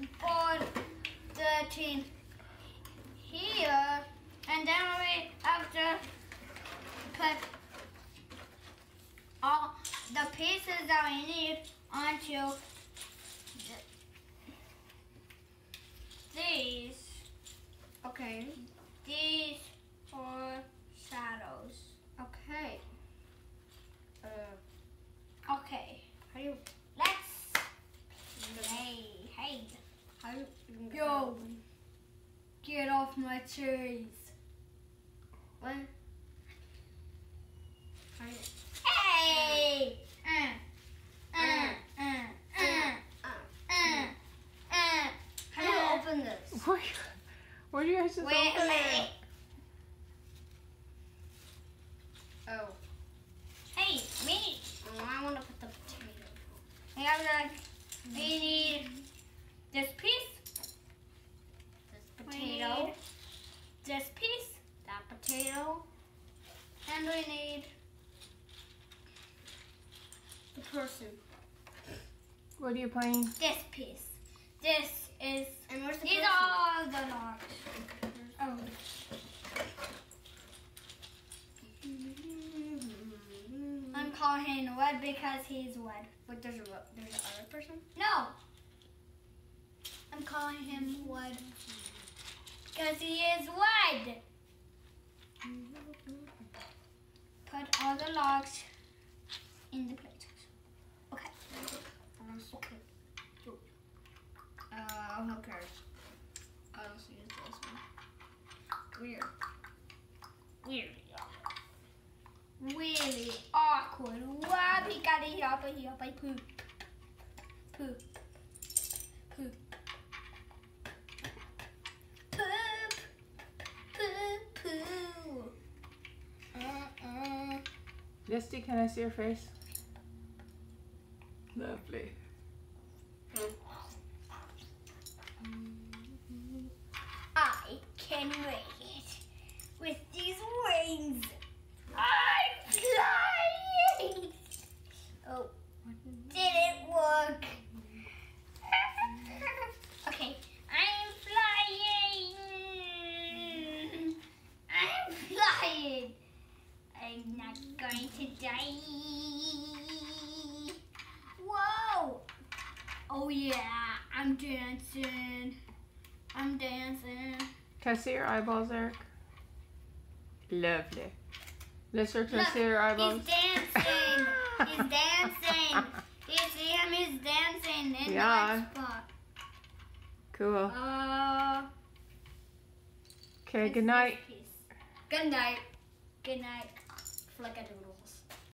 the tin here, and then we have to put all the pieces that we need onto th- these. Okay. These four shadows. Okay. Uh, Okay. how do you? Let's play. Hey. How do you? you can get Yo. Get off my trees. What? How do you? Hey! Uh, uh, uh, how do you open this? Where, where do you guys just Wait, open it? Oh. Hey, me. Oh, I want to put the potato. We have the, we need this piece. This We potato. need this piece. That potato. And we need The person. What are you playing? this piece. This is, And where's the these person? are all the logs. Oh, I'm calling him Wed because he's wed. But there's a there's a other person. No. I'm calling him Wed because he is wed. Put all the logs in the plate. Okay. Okay. Uh, who cares? I don't see it this one. Weird. Weird. Really awkward. Why we gotta help it help I poop. Poop. Poop. Poop. Poop. Poop. Uh-uh. Misty, can I see your face? Lovely. I can wait with these wings. I'm flying. Oh, didn't work. okay, I'm flying. I'm flying. I'm not going to die. Whoa! Oh yeah, I'm dancing. I'm dancing. Can I see your eyeballs, Eric? Lovely. Lister, can I Look, see your eyeballs? He's dancing. He's dancing. You see him? He's dancing in Yeah. that spot. Cool. Uh, Okay, good night. Good night. Good night. Good night. Flickadoodles.